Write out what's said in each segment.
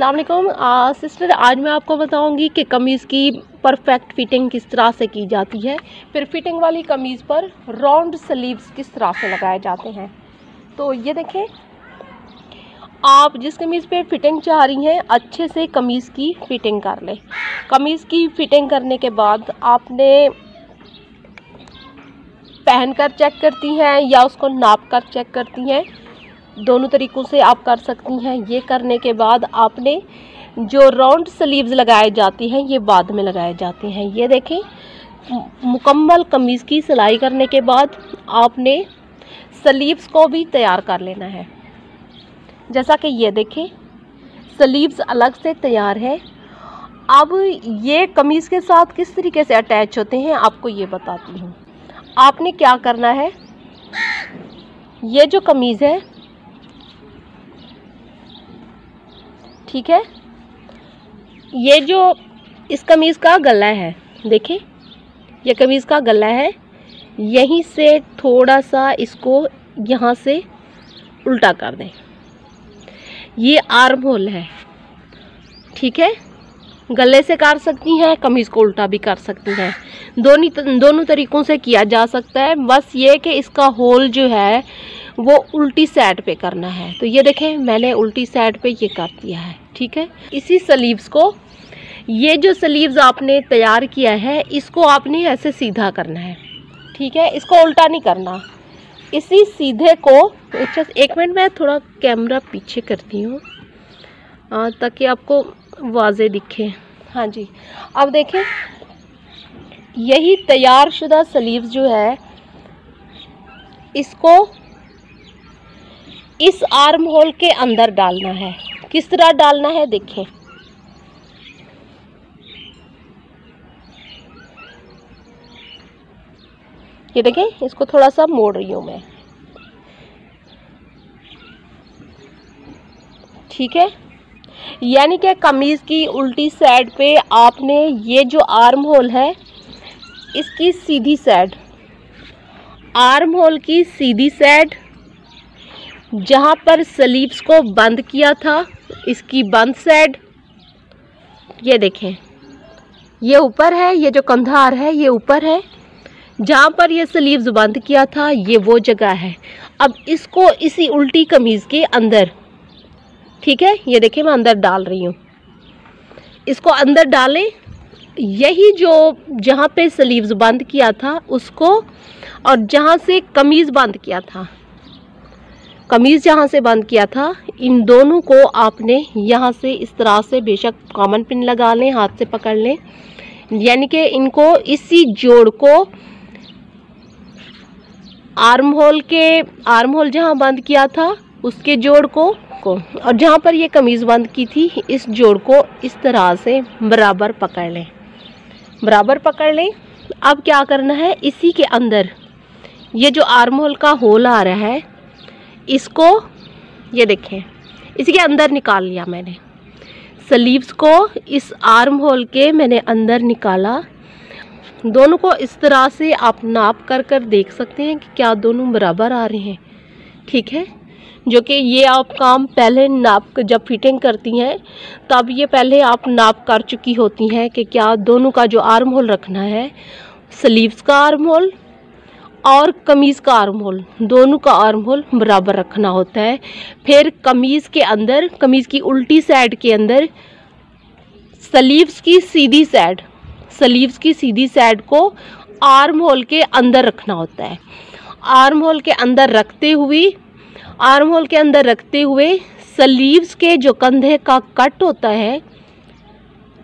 Aslam sister, आज मैं आपको बताऊँगी कि कमीज़ की परफेक्ट फिटिंग किस तरह से की जाती है। फिर फिटिंग वाली कमीज़ पर राउंड स्लीव्स किस तरह से लगाए जाते हैं। तो ये देखें, आप जिस कमीज़ पे फिटिंग चाह रही हैं, अच्छे से कमीज़ की फिटिंग कर लें। कमीज़ की फिटिंग करने के बाद आपने पहन कर चेक करती हैं या उसको नाप कर चेक करती हैं। दोनों तरीक़ों से आप कर सकती हैं। ये करने के बाद आपने जो राउंड स्लीव्स लगाए जाती हैं, ये बाद में लगाए जाते हैं। ये देखें मुकम्मल कमीज़ की सिलाई करने के बाद आपने स्लीव्स को भी तैयार कर लेना है। जैसा कि ये देखें स्लीव्स अलग से तैयार है। अब ये कमीज़ के साथ किस तरीके से अटैच होते हैं, आपको ये बताती हूँ। आपने क्या करना है? ये जो कमीज़ है ठीक है? ये जो इस कमीज़ का गला है, देखें, ये कमीज़ का गला है, यहीं से थोड़ा सा इसको यहाँ से उल्टा कर दें। ये आर्म होल है, ठीक है? गले से कर सकती हैं, कमीज़ को उल्टा भी कर सकती हैं। दोनों दोनों तरीक़ों से किया जा सकता है, बस ये कि इसका होल जो है, वो उल्टी साइड पे करना है। तो ये देखें, मैंने उल्टी साइड पे ये कर दिया है। ठीक है? इसी सलीव्स को, ये जो सलीव्स आपने तैयार किया है, इसको आपने ऐसे सीधा करना है। ठीक है? इसको उल्टा नहीं करना। इसी सीधे को, एक मिनट मैं थोड़ा कैमरा पीछे करती हूँ ताकि आपको वाजे दिखे। हाँ जी। अब देखें, यही तैयार शुदा सलीव्स जो है, इसको इस आर्म होल के अंदर डालना है। किस तरह डालना है देखें। ये देखें, इसको थोड़ा सा मोड़ रही हूँ मैं। ठीक है? यानी कि कमीज़ की उल्टी साइड पे आपने ये जो आर्म होल है, इसकी सीधी साइड। आर्म होल की सीधी साइड, जहाँ पर स्लीव्स को बंद किया था इसकी बंद साइड। ये देखें। ये ऊपर है, ये जो कंधार है, ये ऊपर है। जहाँ पर ये स्लीव्स बंद किया था, ये वो जगह है। अब इसको इसी उल्टी कमीज़ के अंदर, ठीक है? ये देखें, मैं अंदर डाल रही हूँ। इसको अंदर डालें। यही जो जहाँ पे स्लीव्स बंद किया था, उसको और जहाँ से कमीज़ बंद किया था। कमीज़ जहाँ से बंद किया था, इन दोनों को आपने यहाँ से इस तरह से बेशक कॉमन पिन लगा लें, हाथ से पकड़ लें। यानी कि इनको इसी जोड़ को आर्म होल के आर्म होल जहाँ बंद किया था, उसके जोड़ को को, और जहाँ पर ये कमीज़ बंद की थी, इस जोड़ को इस तरह से बराबर पकड़ लें। बराबर पकड़ लें। अब क्या करना है? इसी के अंदर ये जो आर्म होल का होल आ रहा है इसको, ये देखें, इसी के अंदर निकाल लिया मैंने। स्लीव्स को इस आर्म होल के मैंने अंदर निकाला। दोनों को इस तरह से आप नाप कर कर देख सकते हैं कि क्या दोनों बराबर आ रहे हैं। ठीक है? जो कि ये आप काम पहले नाप जब फिटिंग करती हैं, तब ये पहले आप नाप कर चुकी होती हैं कि क्या दोनों का जो आर्म होल रखना है स्लीव्स का आर्म होल और कमीज़ का आर्म होल दोनों का आर्म होल बराबर रखना होता है। फिर कमीज़ के अंदर, कमीज़ की उल्टी साइड के अंदर सलीव्स की सीधी साइड सलीव्स की सीधी साइड को आर्म होल के अंदर रखना होता है। आर्म होल के अंदर रखते हुए आर्म होल के अंदर रखते हुए सलीव्स के जो कंधे का कट होता है,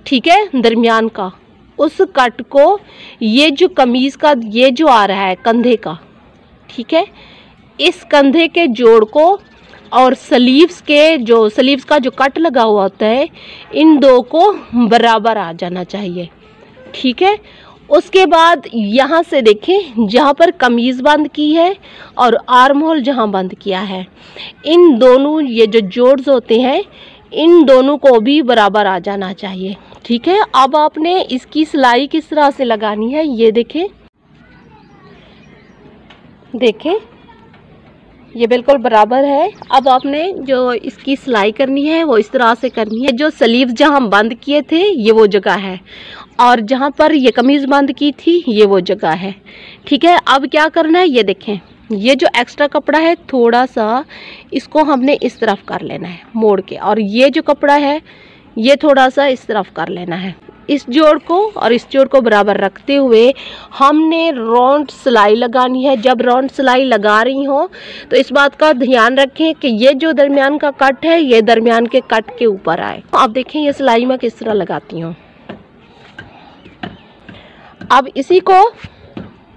ठीक है, दरमियान का उस कट को, ये जो कमीज़ का, ये जो आ रहा है कंधे का, ठीक है? इस कंधे के जोड़ को और सलीव्स के जो, सलीव्स का जो कट लगा हुआ होता है, इन दो को बराबर आ जाना चाहिए, ठीक है? उसके बाद यहाँ से देखें, जहाँ पर कमीज़ बंद की है और आर्म होल जहाँ बंद किया है, इन दोनों ये जो जोड़ होते हैं, इन दोनों को भी बराबर आ जाना चाहिए। ठीक है, अब आपने इसकी सिलाई किस तरह से लगानी है, ये देखें। देखें, ये बिल्कुल बराबर है। अब आपने जो इसकी सिलाई करनी है, वो इस तरह से करनी है। जो सलीव जहाँ हम बंद किए थे, ये वो जगह है। और जहाँ पर ये कमीज़ बंद की थी, ये वो जगह है। ठीक है, अब क्या करना है, ये देखें। ये जो एक्स्ट्रा कपड़ा है, थोड़ा सा इसको हमने इस तरफ़ कर लेना है, मोड़ के। और ये जो कपड़ा है ये थोड़ा सा इस तरफ़ कर लेना है। इस जोड़ को और इस जोड़ को बराबर रखते हुए हमने राउंड सिलाई लगानी है। जब राउंड सिलाई लगा रही हो तो इस बात का ध्यान रखें कि ये जो दरमियान का कट है, ये दरमियान के कट के ऊपर आए। आप देखें ये सिलाई मैं किस तरह लगाती हूँ। अब इसी को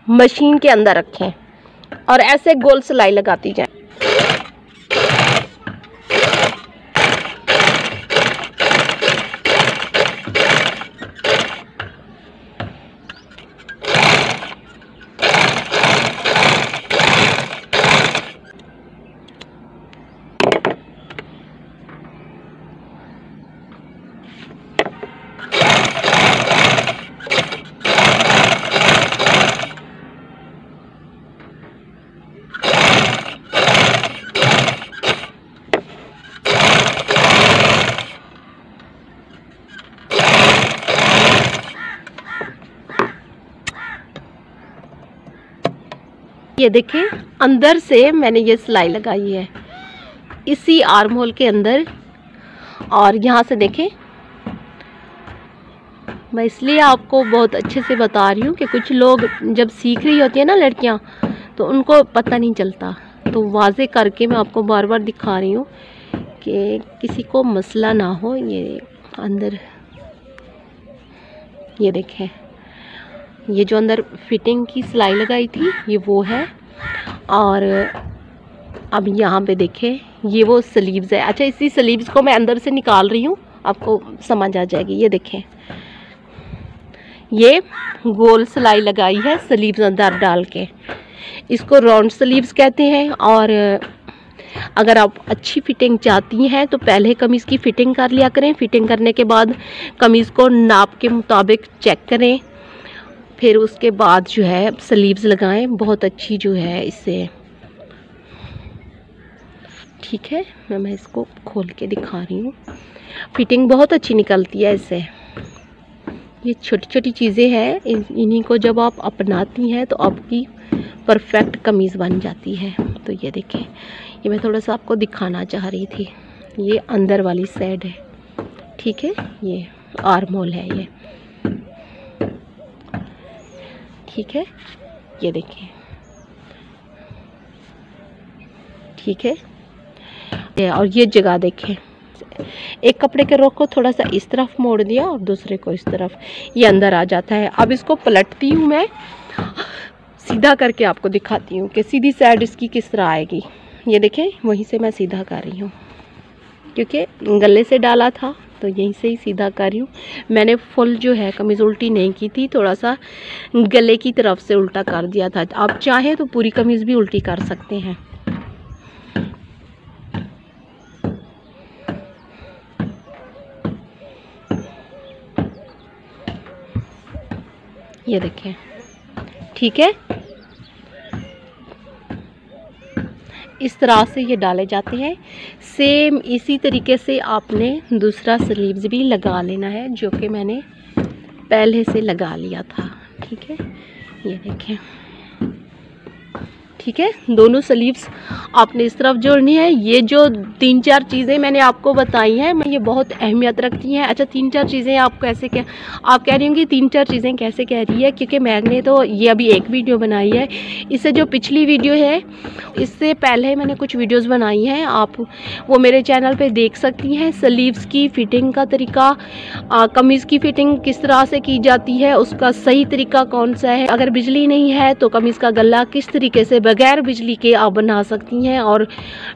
मशीन के अंदर रखें और ऐसे गोल सिलाई लगाती जाए। ये देखें अंदर से मैंने ये सिलाई लगाई है। इसी आर्म होल के अंदर। और यहाँ से देखें मैं इसलिए आपको बहुत अच्छे से बता रही हूँ कि कुछ लोग जब सीख रही होती है ना लड़कियाँ तो उनको पता नहीं चलता। तो वाजे करके मैं आपको बार बार दिखा रही हूँ कि किसी को मसला ना हो, ये अंदर। ये देखें। ये जो अंदर फिटिंग की सिलाई लगाई थी, ये वो है। और अब यहाँ पे देखें, ये वो सलीब्स है। अच्छा इसी सलीब्स को मैं अंदर से निकाल रही हूँ, आपको समझ आ जाएगी। ये देखें, ये गोल सिलाई लगाई है सलीब्स अंदर डाल के। इसको राउंड सलीब्स कहते हैं, और अगर आप अच्छी फिटिंग चाहती हैं तो पहले कमीज़ की फ़िटिंग कर लिया करें। फ़िटिंग करने के बाद कमीज़ को नाप के मुताबिक चेक करें। फिर उसके बाद जो है स्लीव्स लगाएँ। बहुत अच्छी जो है इससे ठीक है, मैं मैं इसको खोल के दिखा रही हूँ। फिटिंग बहुत अच्छी निकलती है इससे ये छोटी छोटी चीज़ें हैं। इन्हीं को जब आप अपनाती हैं तो आपकी परफेक्ट कमीज़ बन जाती है। तो ये देखें, ये मैं थोड़ा सा आपको दिखाना चाह रही थी। ये अंदर वाली साइड है। ठीक है, ये आर्म होल है ये। ठीक है? ये देखिए। ठीक है? ये और ये जगह देखें एक कपड़े के रोक को थोड़ा सा इस तरफ़ मोड़ दिया और दूसरे को इस तरफ़। ये अंदर आ जाता है। अब इसको पलटती हूँ मैं। सीधा करके आपको दिखाती हूँ कि सीधी साइड इसकी किस तरह आएगी। ये देखें वहीं से मैं सीधा कर रही हूँ। क्योंकि गले से डाला था। तो यहीं से ही सीधा कर रही हूँ। मैंने फुल जो है कमीज़ उल्टी नहीं की थी, थोड़ा सा गले की तरफ़ से उल्टा कर दिया था। आप चाहें तो पूरी कमीज़ भी उल्टी कर सकते हैं। ये देखें। ठीक है? इस तरह से ये डाले जाते हैं। सेम इसी तरीके से आपने दूसरा स्लीव्स भी लगा लेना है, जो कि मैंने पहले से लगा लिया था। ठीक है? ये देखें। ठीक है? दोनों स्लीव्स आपने इस तरफ़ जोड़नी है। ये जो तीन चार चीज़ें मैंने आपको बताई हैं, मैं ये बहुत अहमियत रखती हैं। अच्छा तीन चार चीज़ें आप कैसे कह, आप कह रही होंगी तीन चार चीज़ें कैसे कह रही है? क्योंकि मैंने तो ये अभी एक वीडियो बनाई है। इससे जो पिछली वीडियो है, इससे पहले मैंने कुछ वीडियोस बनाई हैं। आप वो मेरे चैनल पे देख सकती हैं। स्लीव्स की फ़िटिंग का तरीका कमीज़ की फ़िटिंग किस तरह से की जाती है, उसका सही तरीका कौन सा है? अगर बिजली नहीं है तो कमीज़ का गला किस तरीके से बगैर बिजली के आप बना सकती हैं और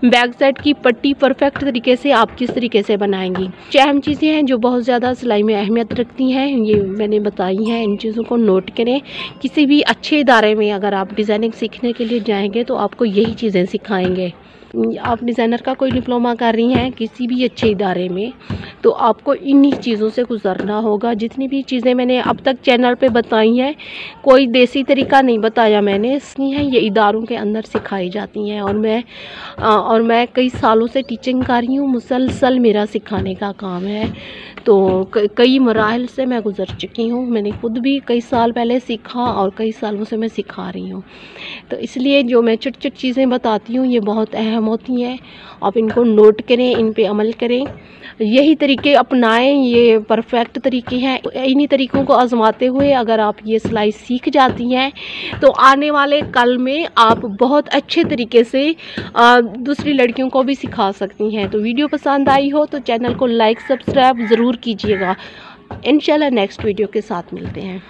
बैक साइड की पट्टी परफेक्ट तरीके से आप किस तरीके से बनाएँगी। अहम चीज़ें हैं जो बहुत ज़्यादा सिलाई में अहमियत रखती हैं, ये मैंने बताई हैं, इन चीज़ों को नोट करें। किसी भी अच्छे इदारे में अगर आप डिज़ाइनिंग सीखने के लिए जाएँगे तो आपको यही चीज़ें सिखाएँगे। आप डिज़ाइनर का कोई डिप्लोमा कर रही हैं किसी भी अच्छे इदारे में तो आपको इन्हीं चीज़ों से गुजरना होगा। जितनी भी चीज़ें मैंने अब तक चैनल पे बताई हैं कोई देसी तरीका नहीं बताया मैंने। इसलिए ये इदारों के अंदर सिखाई जाती हैं और मैं आ, और मैं कई सालों से टीचिंग कर रही हूँ। मुसलसल मेरा सिखाने का काम है। तो कई मराहल से मैं गुज़र चुकी हूँ। मैंने खुद भी कई साल पहले सीखा और कई सालों से मैं सिखा रही हूँ। तो इसलिए जो मैं चट चट चीज़ें बताती हूँ ये बहुत अहम होती हैं। आप इनको नोट करें, इन पे अमल करें। यही तरीके अपनाएँ, ये परफेक्ट तरीके हैं। इन्हीं तरीक़ों को आजमाते हुए अगर आप ये सिलाई सीख जाती हैं तो आने वाले कल में आप बहुत अच्छे तरीके से दूसरी लड़कियों को भी सिखा सकती हैं। तो वीडियो पसंद आई हो तो चैनल को लाइक सब्सक्राइब ज़रूर कीजिएगा। इन नेक्स्ट वीडियो के साथ मिलते हैं।